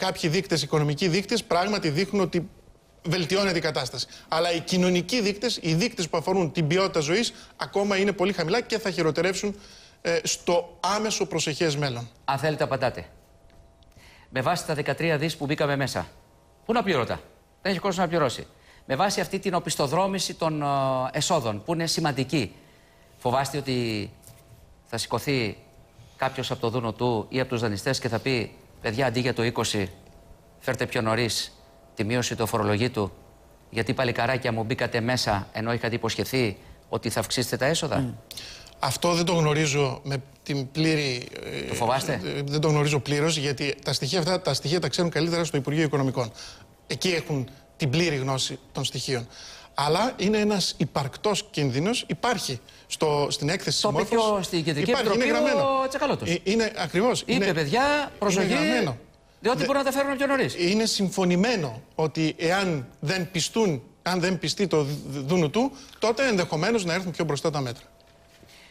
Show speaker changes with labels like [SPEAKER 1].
[SPEAKER 1] κάποιοι δείκτες, οικονομικοί δείκτες, πράγματι δείχνουν ότι βελτιώνεται η κατάσταση. Αλλά οι κοινωνικοί δείκτες, οι δείκτες που αφορούν την ποιότητα ζωής, ακόμα είναι πολύ χαμηλά και θα χειροτερεύσουν ε, στο άμεσο προσεχές μέλλον.
[SPEAKER 2] Αν θέλετε, απαντάτε. Με βάση τα 13 δις που μπήκαμε μέσα, πού να πληρώτα; Δεν έχει κόσμο να πληρώσει. Με βάση αυτή την οπισθοδρόμηση των ε, εσόδων, που είναι σημαντική, φοβάστε ότι θα σηκωθεί κάποιος από το δούνο του ή από τους δανειστές και θα πει: Παιδιά, αντί για το 20, φέρτε πιο νωρίς τη μείωση του φορολογήτου, γιατί παλικαράκια μου μπήκατε μέσα ενώ είχατε υποσχεθεί ότι θα αυξήσετε τα έσοδα;
[SPEAKER 1] Αυτό δεν το γνωρίζω με την πλήρη.
[SPEAKER 2] Το φοβάστε;
[SPEAKER 1] ε, Δεν το γνωρίζω πλήρως, γιατί τα στοιχεία αυτά τα στοιχεία τα ξέρουν καλύτερα στο Υπουργείο Οικονομικών. Εκεί έχουν την πλήρη γνώση των στοιχείων. Αλλά είναι ένας υπαρκτός κίνδυνος. Υπάρχει στο, στην έκθεση
[SPEAKER 2] Το είπε
[SPEAKER 1] συμμόρφωσης.
[SPEAKER 2] και ο- στην Κεντρική
[SPEAKER 1] Υπάρχει,
[SPEAKER 2] Επιτροπή
[SPEAKER 1] είναι γραμμένο.
[SPEAKER 2] ο Τσακαλώτος.
[SPEAKER 1] Ε, Είναι ακριβώς.
[SPEAKER 2] Είπε, παιδιά, προσοχή.
[SPEAKER 1] γραμμένο.
[SPEAKER 2] Διότι
[SPEAKER 1] Δε-
[SPEAKER 2] μπορούν να τα φέρουν πιο νωρίς.
[SPEAKER 1] Είναι συμφωνημένο ότι εάν δεν πιστούν, αν δεν πιστεί το δούνου του, τότε ενδεχομένως να έρθουν πιο μπροστά τα μέτρα.